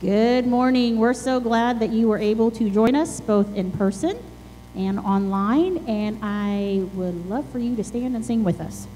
Good morning. We're so glad that you were able to join us both in person and online, and I would love for you to stand and sing with us.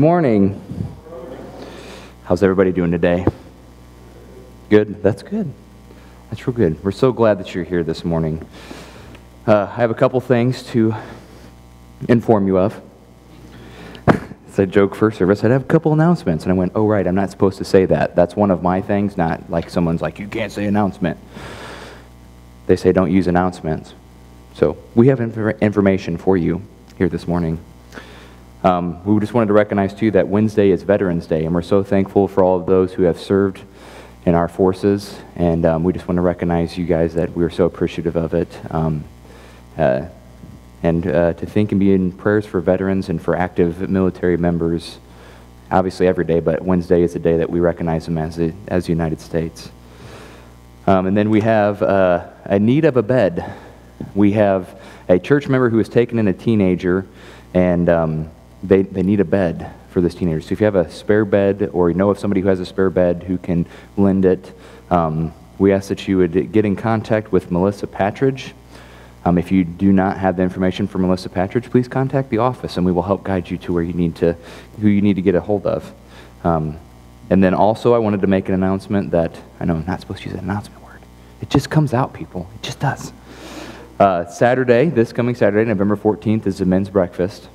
Morning. How's everybody doing today? Good? That's good. That's real good. We're so glad that you're here this morning. Uh, I have a couple things to inform you of. It's a joke first service. I'd have a couple announcements, and I went, "Oh right, I'm not supposed to say that. That's one of my things. Not like someone's like, you can't say announcement. They say don't use announcements. So we have inf- information for you here this morning. Um, we just wanted to recognize, too, that Wednesday is Veterans Day, and we're so thankful for all of those who have served in our forces, and um, we just want to recognize you guys that we're so appreciative of it. Um, uh, and uh, to think and be in prayers for veterans and for active military members, obviously every day, but Wednesday is the day that we recognize them as the, as United States. Um, and then we have uh, a need of a bed. We have a church member who has taken in a teenager, and um, they, they need a bed for this teenager. So if you have a spare bed or you know of somebody who has a spare bed who can lend it, um, we ask that you would get in contact with Melissa Patridge. Um, if you do not have the information for Melissa Patridge, please contact the office and we will help guide you to where you need to, who you need to get a hold of. Um, and then also, I wanted to make an announcement that I know I'm not supposed to use an announcement word. It just comes out, people. It just does. Uh, Saturday, this coming Saturday, November 14th, is the men's breakfast.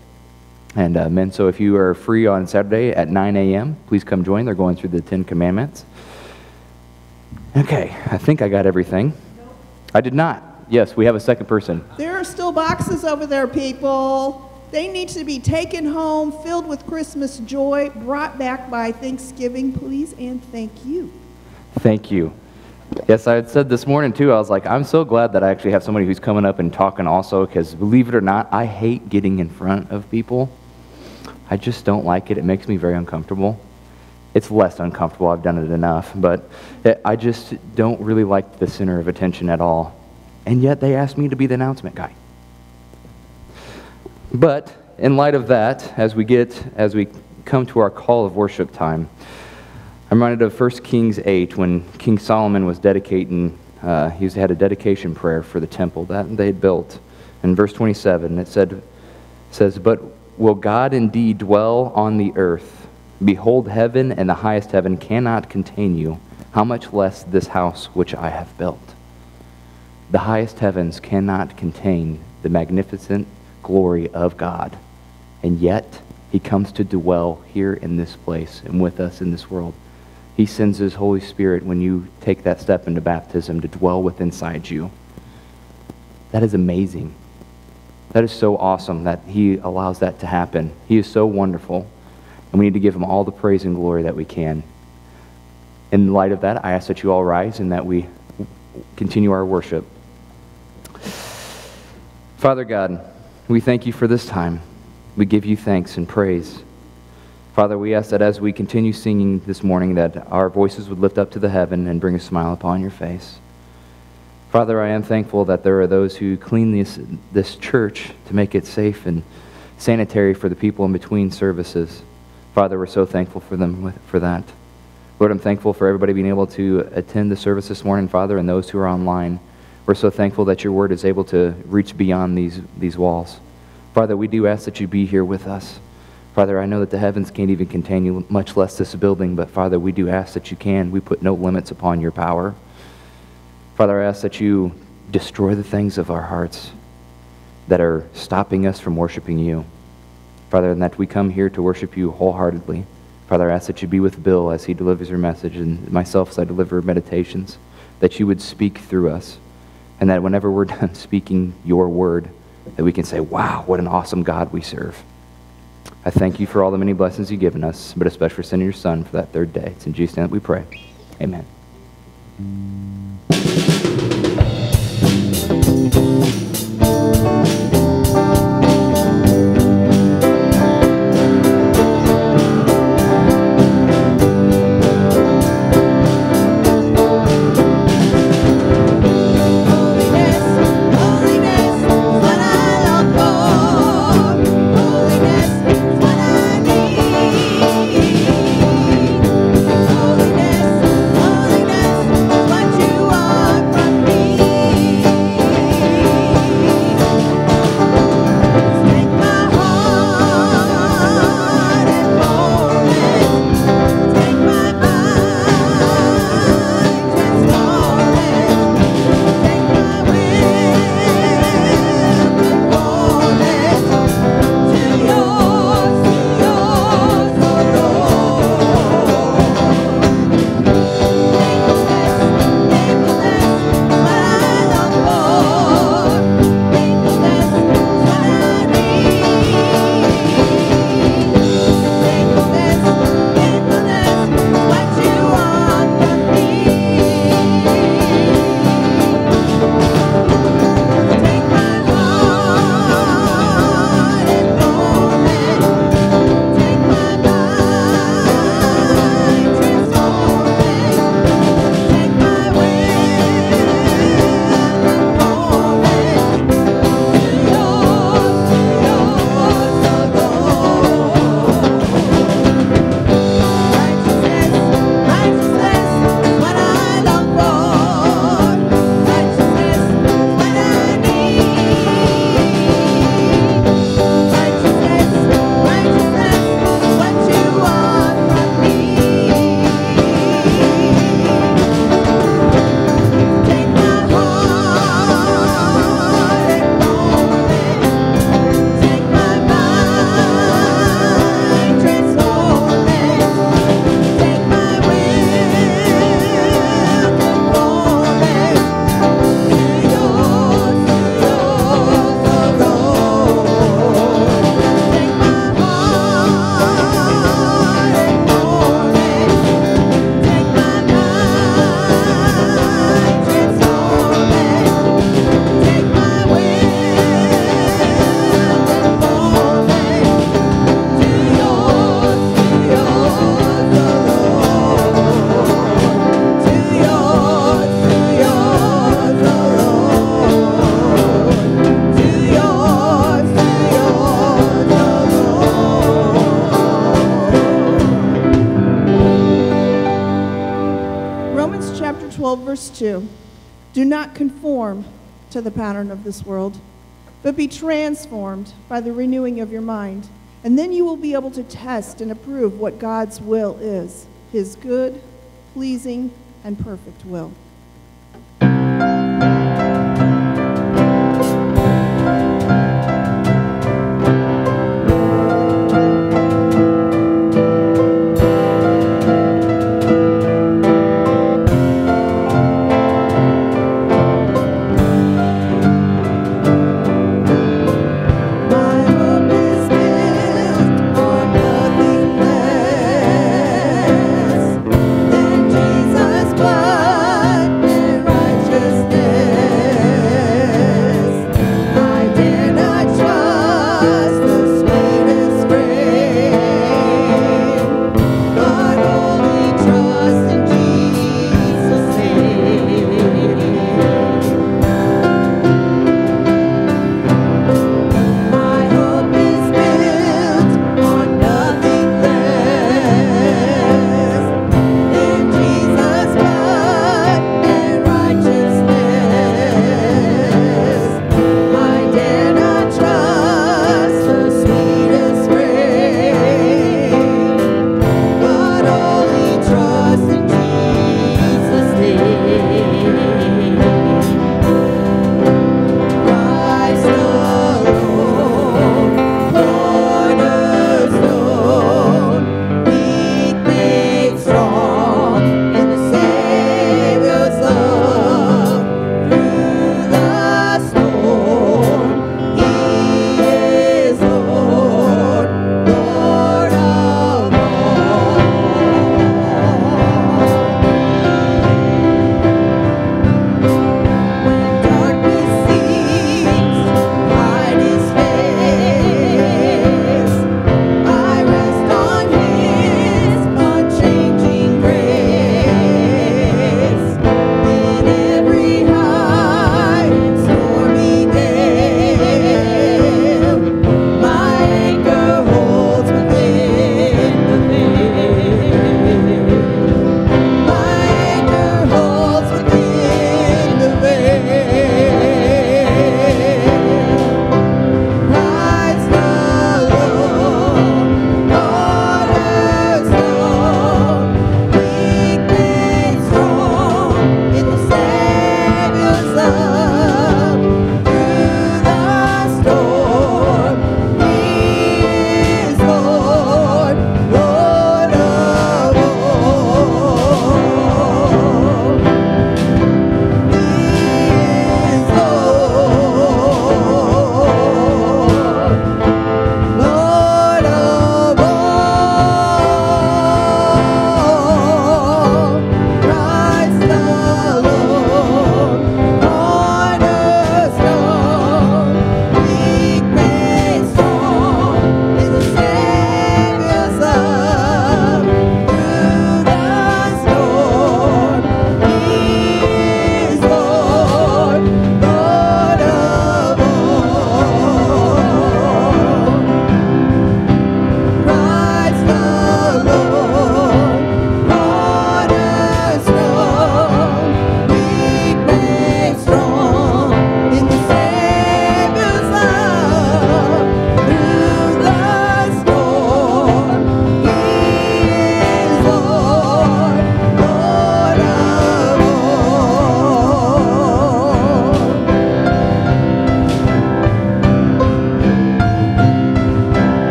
And uh, men, so if you are free on Saturday at 9 a.m., please come join. They're going through the Ten Commandments. Okay, I think I got everything. I did not. Yes, we have a second person. There are still boxes over there, people. They need to be taken home, filled with Christmas joy, brought back by Thanksgiving, please, and thank you. Thank you. Yes, I had said this morning too, I was like, I'm so glad that I actually have somebody who's coming up and talking also, because believe it or not, I hate getting in front of people. I just don't like it. It makes me very uncomfortable. It's less uncomfortable. I've done it enough. But it, I just don't really like the center of attention at all. And yet they asked me to be the announcement guy. But in light of that, as we get, as we come to our call of worship time, I'm reminded of 1 Kings 8 when King Solomon was dedicating, uh, he had a dedication prayer for the temple that they had built. In verse 27, it said, says, But will God indeed dwell on the earth? Behold, heaven and the highest heaven cannot contain you. How much less this house which I have built? The highest heavens cannot contain the magnificent glory of God. And yet, He comes to dwell here in this place and with us in this world. He sends His Holy Spirit when you take that step into baptism to dwell within inside you. That is amazing. That is so awesome that He allows that to happen. He is so wonderful, and we need to give Him all the praise and glory that we can. In light of that, I ask that you all rise and that we continue our worship. Father God, we thank you for this time. We give you thanks and praise. Father, we ask that as we continue singing this morning, that our voices would lift up to the heaven and bring a smile upon your face. Father, I am thankful that there are those who clean this, this church to make it safe and sanitary for the people in between services. Father, we're so thankful for them for that. Lord, I'm thankful for everybody being able to attend the service this morning, Father, and those who are online. We're so thankful that your word is able to reach beyond these, these walls. Father, we do ask that you be here with us. Father, I know that the heavens can't even contain you, much less this building, but Father, we do ask that you can. We put no limits upon your power. Father, I ask that you destroy the things of our hearts that are stopping us from worshiping you. Father, and that we come here to worship you wholeheartedly. Father, I ask that you be with Bill as he delivers your message and myself as I deliver meditations, that you would speak through us, and that whenever we're done speaking your word, that we can say, wow, what an awesome God we serve. I thank you for all the many blessings you've given us, but especially for sending your son for that third day. It's in Jesus' name that we pray. Amen. Thank you. To the pattern of this world, but be transformed by the renewing of your mind. And then you will be able to test and approve what God's will is his good, pleasing, and perfect will.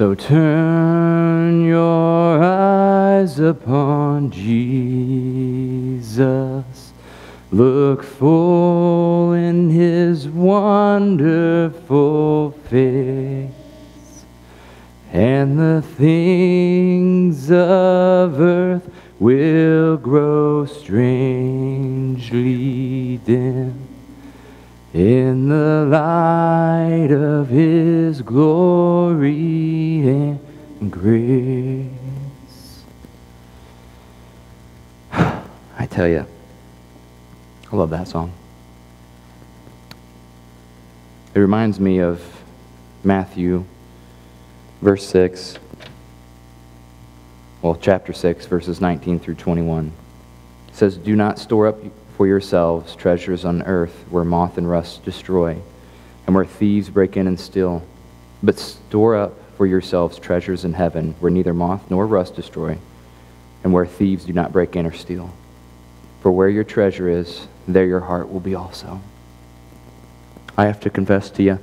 So turn your eyes upon Jesus. Look full in his wonderful face, and the things of earth will grow strangely dim in the light grace. I tell you, I love that song. It reminds me of Matthew, verse 6, well, chapter 6, verses 19 through 21. It says, Do not store up for yourselves treasures on earth where moth and rust destroy, and where thieves break in and steal. But store up for yourselves treasures in heaven where neither moth nor rust destroy, and where thieves do not break in or steal. For where your treasure is, there your heart will be also. I have to confess to you,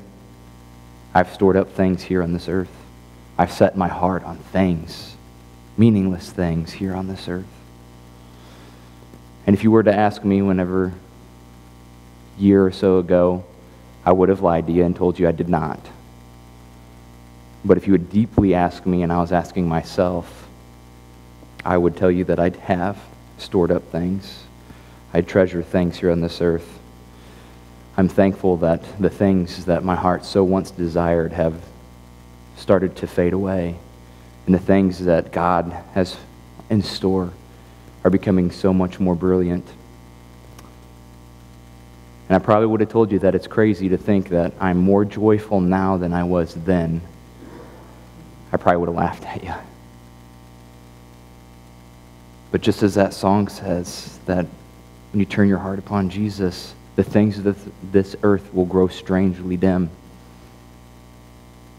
I've stored up things here on this earth. I've set my heart on things, meaningless things here on this earth. And if you were to ask me whenever year or so ago, I would have lied to you and told you I did not. But if you would deeply ask me and I was asking myself, I would tell you that I'd have stored up things. I'd treasure things here on this earth. I'm thankful that the things that my heart so once desired have started to fade away, and the things that God has in store are becoming so much more brilliant. And I probably would have told you that it's crazy to think that I'm more joyful now than I was then. I probably would have laughed at you. But just as that song says, that when you turn your heart upon Jesus, the things of this earth will grow strangely dim.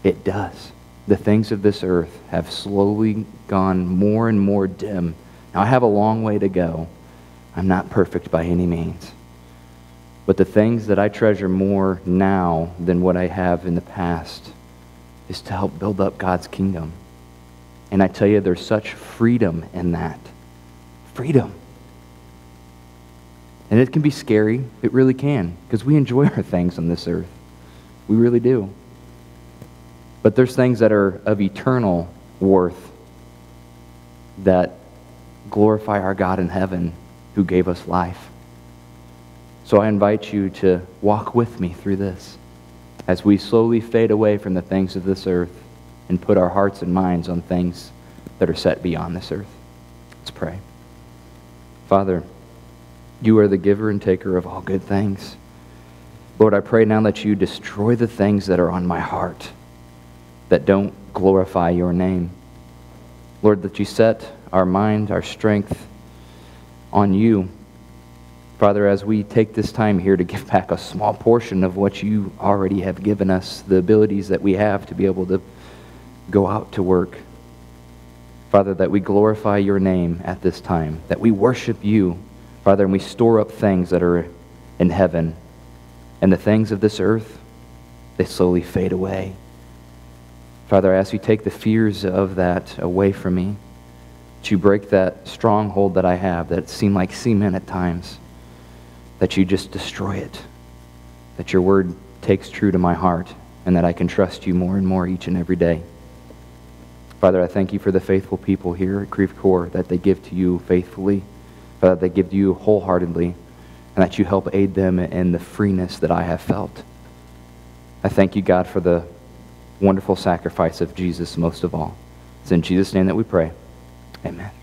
It does. The things of this earth have slowly gone more and more dim now, I have a long way to go. I'm not perfect by any means. But the things that I treasure more now than what I have in the past is to help build up God's kingdom. And I tell you, there's such freedom in that. Freedom. And it can be scary. It really can, because we enjoy our things on this earth. We really do. But there's things that are of eternal worth that glorify our God in heaven who gave us life. So I invite you to walk with me through this as we slowly fade away from the things of this earth and put our hearts and minds on things that are set beyond this earth. Let's pray. Father, you are the giver and taker of all good things. Lord, I pray now that you destroy the things that are on my heart that don't glorify your name. Lord, that you set our mind, our strength on you. Father, as we take this time here to give back a small portion of what you already have given us, the abilities that we have to be able to go out to work. Father, that we glorify your name at this time, that we worship you, Father, and we store up things that are in heaven. And the things of this earth, they slowly fade away. Father, I ask you take the fears of that away from me you break that stronghold that I have that seemed like cement at times, that you just destroy it, that your word takes true to my heart, and that I can trust you more and more each and every day. Father, I thank you for the faithful people here at Creve Coeur, that they give to you faithfully, Father, that they give to you wholeheartedly, and that you help aid them in the freeness that I have felt. I thank you, God, for the wonderful sacrifice of Jesus most of all. It's in Jesus' name that we pray. Amen.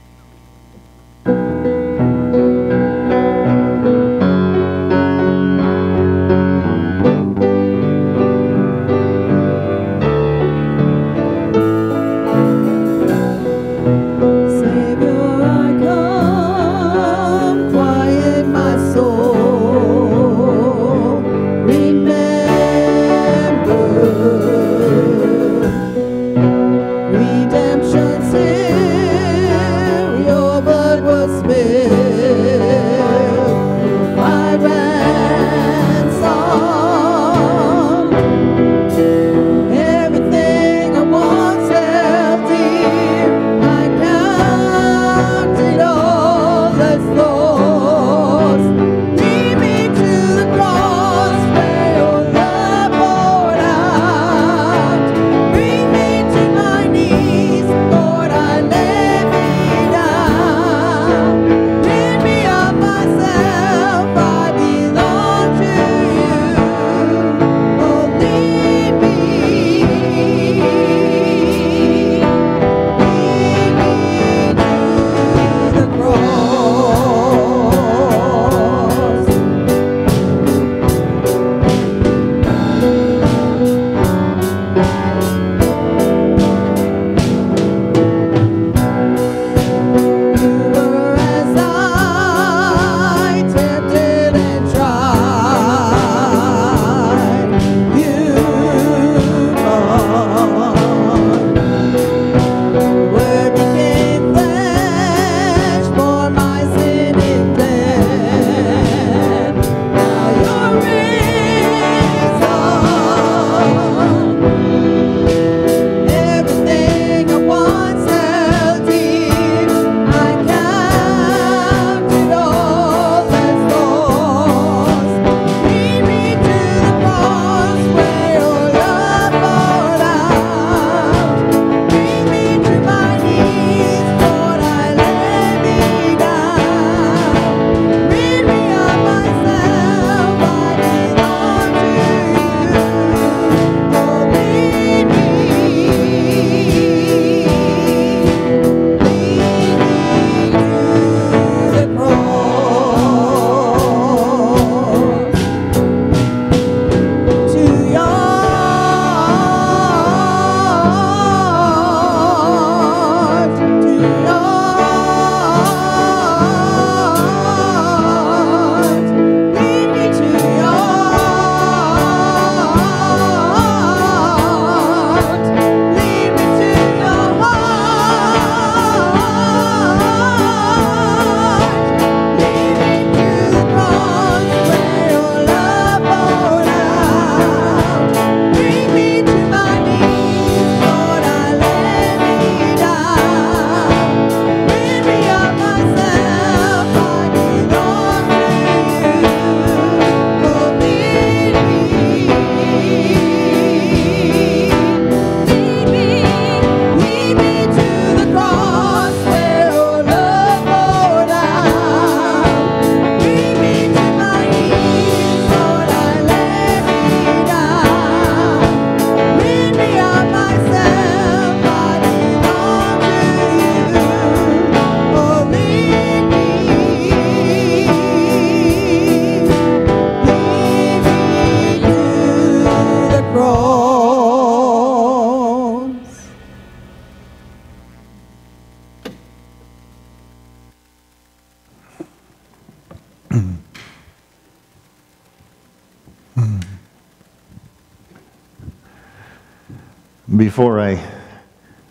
Before I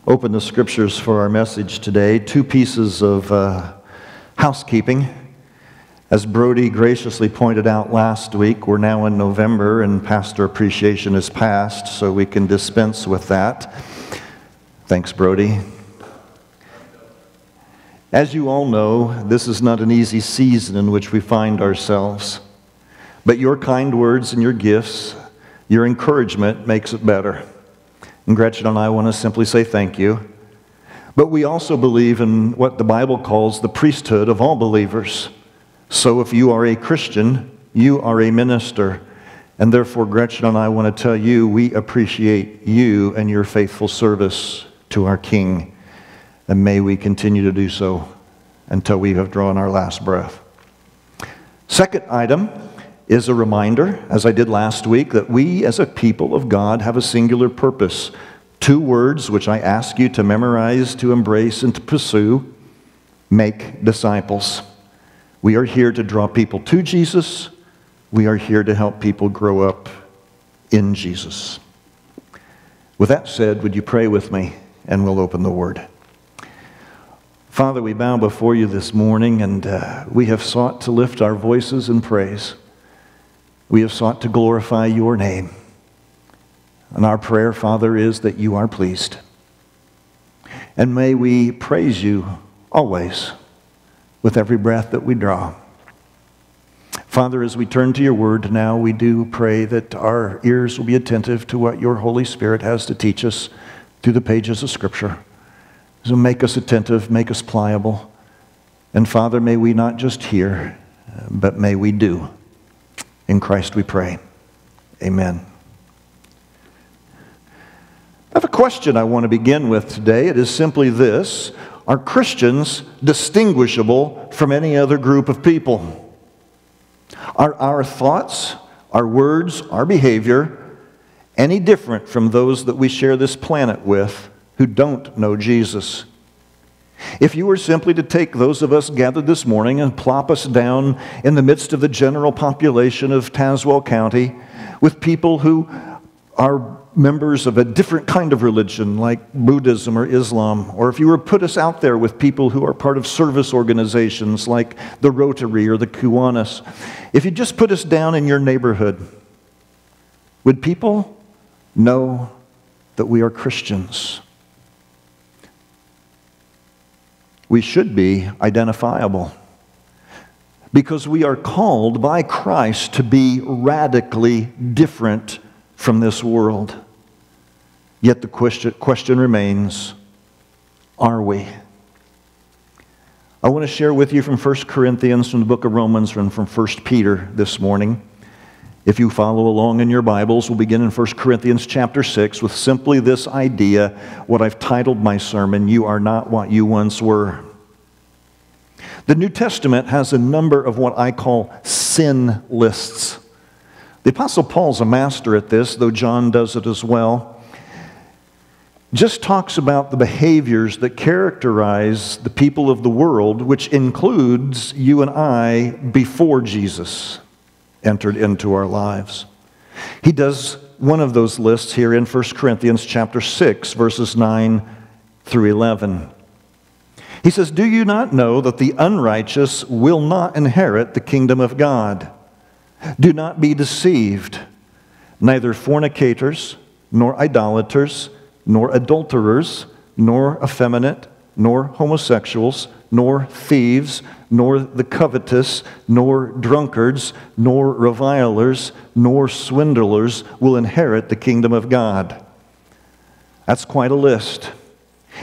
open the scriptures for our message today, two pieces of uh, housekeeping. As Brody graciously pointed out last week, we're now in November and pastor appreciation is past, so we can dispense with that. Thanks, Brody. As you all know, this is not an easy season in which we find ourselves. But your kind words and your gifts, your encouragement makes it better. And Gretchen and I want to simply say thank you. But we also believe in what the Bible calls the priesthood of all believers. So if you are a Christian, you are a minister. And therefore, Gretchen and I want to tell you we appreciate you and your faithful service to our King. And may we continue to do so until we have drawn our last breath. Second item is a reminder, as I did last week, that we as a people of God have a singular purpose. Two words which I ask you to memorize, to embrace, and to pursue make disciples. We are here to draw people to Jesus. We are here to help people grow up in Jesus. With that said, would you pray with me and we'll open the Word. Father, we bow before you this morning and uh, we have sought to lift our voices in praise. We have sought to glorify your name. And our prayer, Father, is that you are pleased. And may we praise you always with every breath that we draw. Father, as we turn to your word now, we do pray that our ears will be attentive to what your Holy Spirit has to teach us through the pages of Scripture. So make us attentive, make us pliable. And Father, may we not just hear, but may we do. In Christ we pray. Amen. I have a question I want to begin with today. It is simply this Are Christians distinguishable from any other group of people? Are our thoughts, our words, our behavior any different from those that we share this planet with who don't know Jesus? If you were simply to take those of us gathered this morning and plop us down in the midst of the general population of Tazewell County with people who are members of a different kind of religion like Buddhism or Islam, or if you were to put us out there with people who are part of service organizations like the Rotary or the Kiwanis, if you just put us down in your neighborhood, would people know that we are Christians? We should be identifiable because we are called by Christ to be radically different from this world. Yet the question, question remains are we? I want to share with you from 1 Corinthians, from the book of Romans, and from 1 Peter this morning. If you follow along in your Bibles, we'll begin in 1 Corinthians chapter 6 with simply this idea, what I've titled my sermon, You Are Not What You Once Were. The New Testament has a number of what I call sin lists. The Apostle Paul's a master at this, though John does it as well. Just talks about the behaviors that characterize the people of the world, which includes you and I before Jesus entered into our lives. He does one of those lists here in 1 Corinthians chapter 6 verses 9 through 11. He says, "Do you not know that the unrighteous will not inherit the kingdom of God? Do not be deceived. Neither fornicators, nor idolaters, nor adulterers, nor effeminate, nor homosexuals, nor thieves, nor the covetous, nor drunkards, nor revilers, nor swindlers will inherit the kingdom of God. That's quite a list.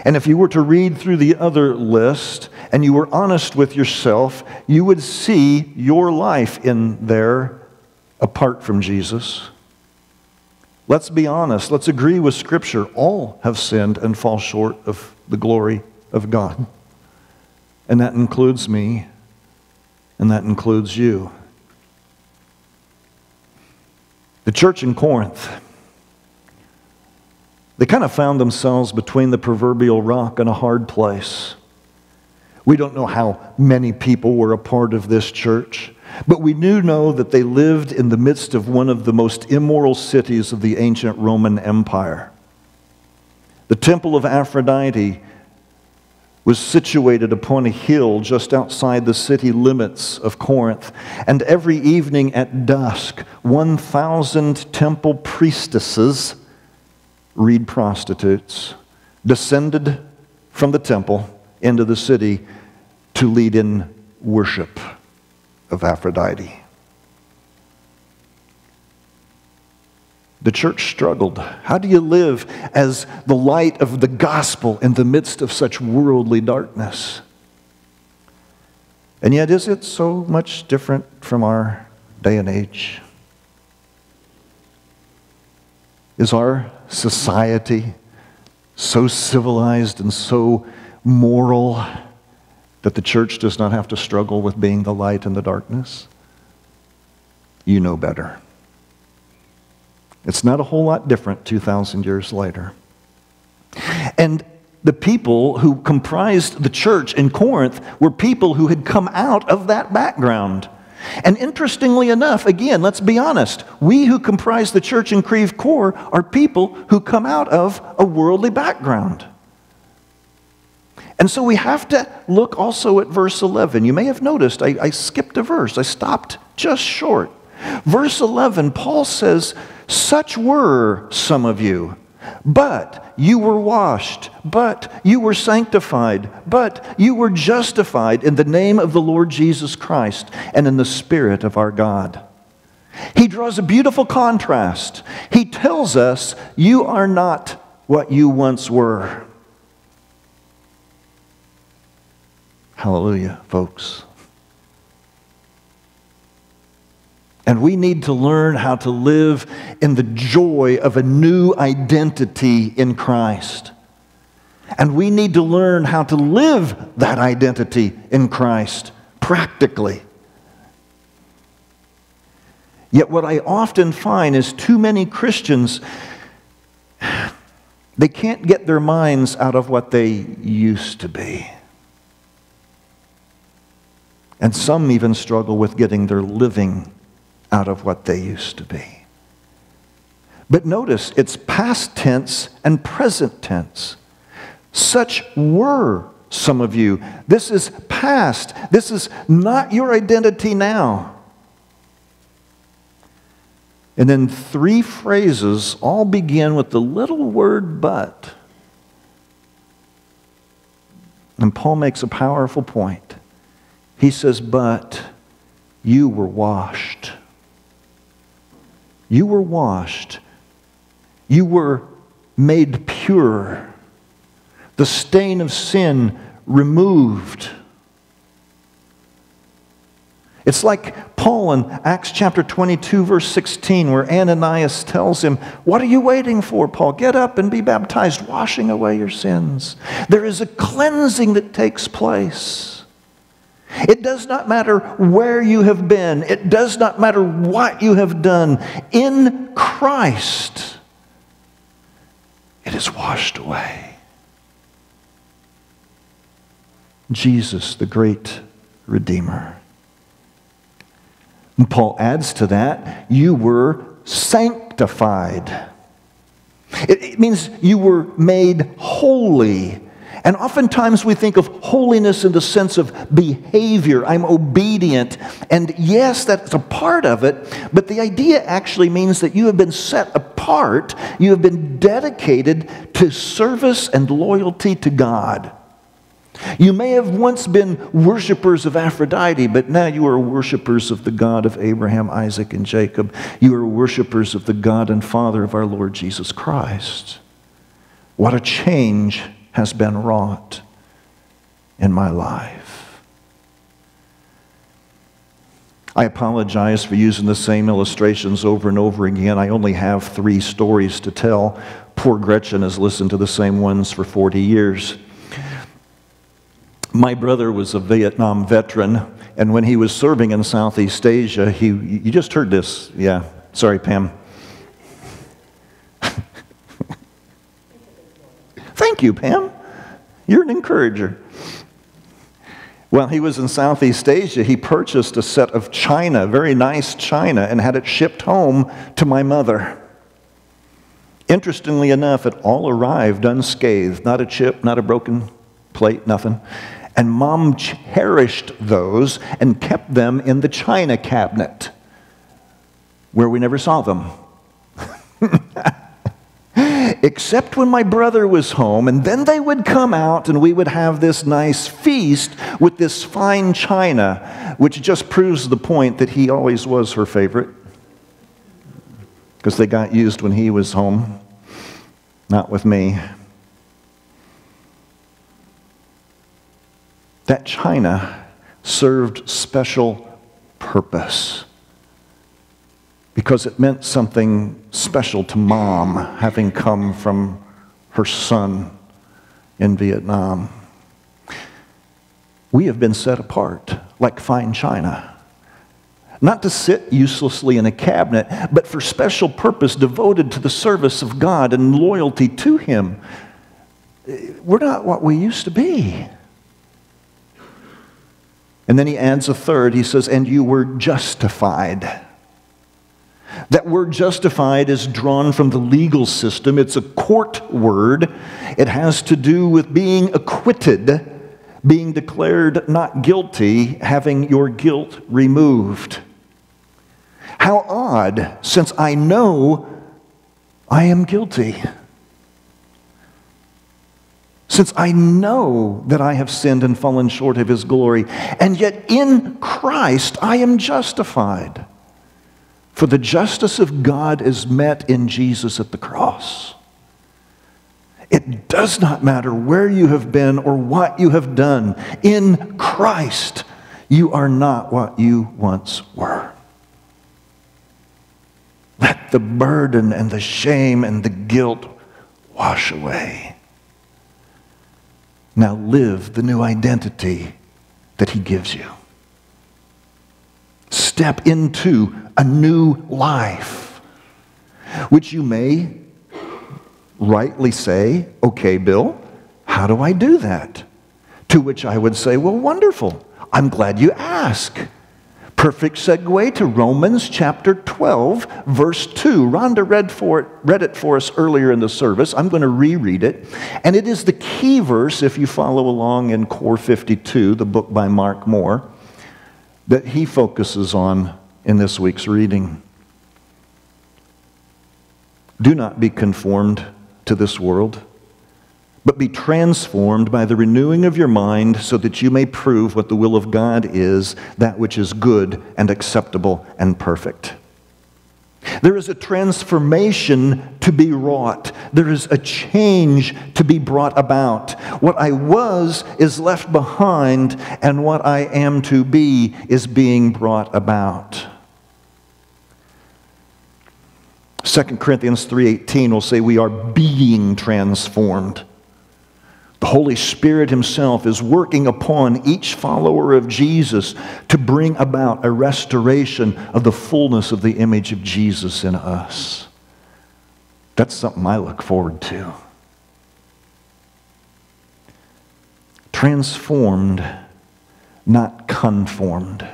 And if you were to read through the other list and you were honest with yourself, you would see your life in there apart from Jesus. Let's be honest. Let's agree with Scripture. All have sinned and fall short of the glory of God. And that includes me, and that includes you. The church in Corinth, they kind of found themselves between the proverbial rock and a hard place. We don't know how many people were a part of this church, but we do know that they lived in the midst of one of the most immoral cities of the ancient Roman Empire. The temple of Aphrodite was situated upon a hill just outside the city limits of Corinth. And every evening at dusk, 1,000 temple priestesses, read prostitutes, descended from the temple into the city to lead in worship of Aphrodite. The church struggled. How do you live as the light of the gospel in the midst of such worldly darkness? And yet, is it so much different from our day and age? Is our society so civilized and so moral that the church does not have to struggle with being the light in the darkness? You know better. It's not a whole lot different 2,000 years later. And the people who comprised the church in Corinth were people who had come out of that background. And interestingly enough, again, let's be honest, we who comprise the church in Creve Coeur are people who come out of a worldly background. And so we have to look also at verse 11. You may have noticed I, I skipped a verse, I stopped just short. Verse 11, Paul says, Such were some of you, but you were washed, but you were sanctified, but you were justified in the name of the Lord Jesus Christ and in the Spirit of our God. He draws a beautiful contrast. He tells us, You are not what you once were. Hallelujah, folks. And we need to learn how to live in the joy of a new identity in Christ. And we need to learn how to live that identity in Christ practically. Yet, what I often find is too many Christians, they can't get their minds out of what they used to be. And some even struggle with getting their living out of what they used to be. But notice it's past tense and present tense. Such were some of you. This is past. This is not your identity now. And then three phrases all begin with the little word but. And Paul makes a powerful point. He says, But you were washed. You were washed. You were made pure. The stain of sin removed. It's like Paul in Acts chapter 22, verse 16, where Ananias tells him, What are you waiting for, Paul? Get up and be baptized, washing away your sins. There is a cleansing that takes place. It does not matter where you have been, it does not matter what you have done. In Christ, it is washed away. Jesus, the great Redeemer. And Paul adds to that, you were sanctified. It, it means you were made holy and oftentimes we think of holiness in the sense of behavior. I'm obedient. And yes, that's a part of it, but the idea actually means that you have been set apart, you have been dedicated to service and loyalty to God. You may have once been worshippers of Aphrodite, but now you are worshippers of the God of Abraham, Isaac, and Jacob. You are worshippers of the God and Father of our Lord Jesus Christ. What a change has been wrought in my life. I apologize for using the same illustrations over and over again. I only have three stories to tell. Poor Gretchen has listened to the same ones for 40 years. My brother was a Vietnam veteran, and when he was serving in Southeast Asia, he, you just heard this. Yeah, sorry, Pam. You, Pam. You're an encourager. Well, he was in Southeast Asia. He purchased a set of china, very nice china, and had it shipped home to my mother. Interestingly enough, it all arrived unscathed not a chip, not a broken plate, nothing. And mom cherished those and kept them in the china cabinet where we never saw them. Except when my brother was home, and then they would come out and we would have this nice feast with this fine china, which just proves the point that he always was her favorite because they got used when he was home, not with me. That china served special purpose because it meant something special to mom having come from her son in Vietnam. We have been set apart like fine china. Not to sit uselessly in a cabinet, but for special purpose devoted to the service of God and loyalty to Him. We're not what we used to be. And then he adds a third. He says, And you were justified. That word justified is drawn from the legal system. It's a court word. It has to do with being acquitted, being declared not guilty, having your guilt removed. How odd, since I know I am guilty. Since I know that I have sinned and fallen short of his glory, and yet in Christ I am justified. For the justice of God is met in Jesus at the cross. It does not matter where you have been or what you have done. In Christ, you are not what you once were. Let the burden and the shame and the guilt wash away. Now live the new identity that He gives you. Step into a new life, which you may rightly say, okay, Bill, how do I do that? To which I would say, well, wonderful. I'm glad you ask. Perfect segue to Romans chapter 12, verse 2. Rhonda read, for it, read it for us earlier in the service. I'm going to reread it. And it is the key verse, if you follow along in Core 52, the book by Mark Moore, that he focuses on in this week's reading. Do not be conformed to this world, but be transformed by the renewing of your mind so that you may prove what the will of God is, that which is good and acceptable and perfect. There is a transformation to be wrought. There is a change to be brought about. What I was is left behind, and what I am to be is being brought about. 2 Corinthians 3:18 will say we are being transformed. The Holy Spirit himself is working upon each follower of Jesus to bring about a restoration of the fullness of the image of Jesus in us. That's something I look forward to. Transformed, not conformed.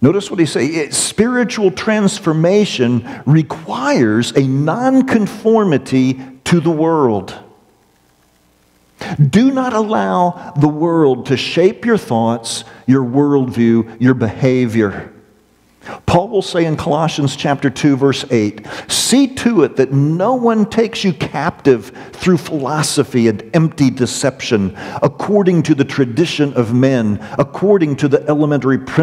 Notice what he says. Spiritual transformation requires a nonconformity to the world. Do not allow the world to shape your thoughts, your worldview, your behavior. Paul will say in Colossians chapter 2 verse 8, "See to it that no one takes you captive through philosophy and empty deception, according to the tradition of men, according to the elementary principles